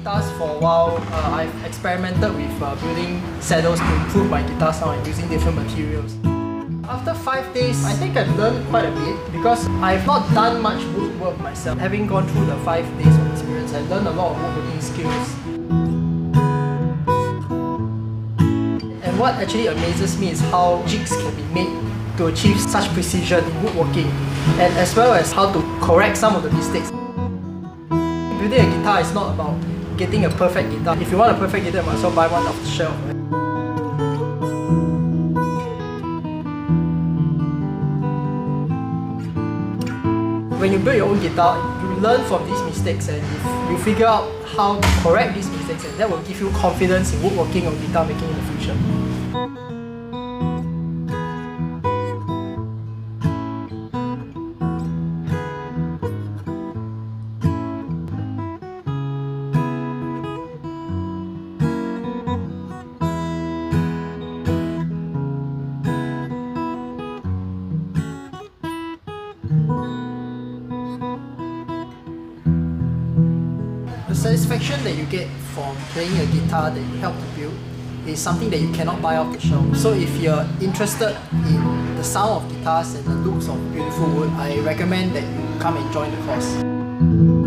guitars for a while, uh, I've experimented with uh, building saddles to improve my guitar sound and using different materials. After five days, I think I've learned quite a bit because I've not done much woodwork myself. Having gone through the five days of experience, I've learned a lot of woodworking skills. And what actually amazes me is how jigs can be made to achieve such precision in woodworking and as well as how to correct some of the mistakes. Building a guitar is not about getting a perfect guitar. If you want a perfect guitar, you might as well buy one off the shelf. When you build your own guitar, you learn from these mistakes and you, you figure out how to correct these mistakes and that will give you confidence in woodworking or guitar making in the future. Satisfaction that you get from playing a guitar that you help to build is something that you cannot buy off the shelf. So if you're interested in the sound of guitars and the looks of beautiful wood, I recommend that you come and join the course.